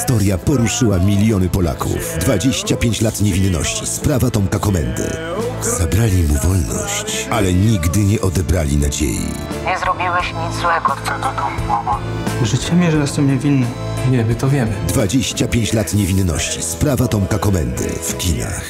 historia poruszyła miliony Polaków. 25 lat niewinności. Sprawa Tomka Komendy. Zabrali mu wolność, ale nigdy nie odebrali nadziei. Nie zrobiłeś nic złego. Życie mi, że jestem niewinny. Nie, my to wiemy. 25 lat niewinności. Sprawa Tomka Komendy w kinach.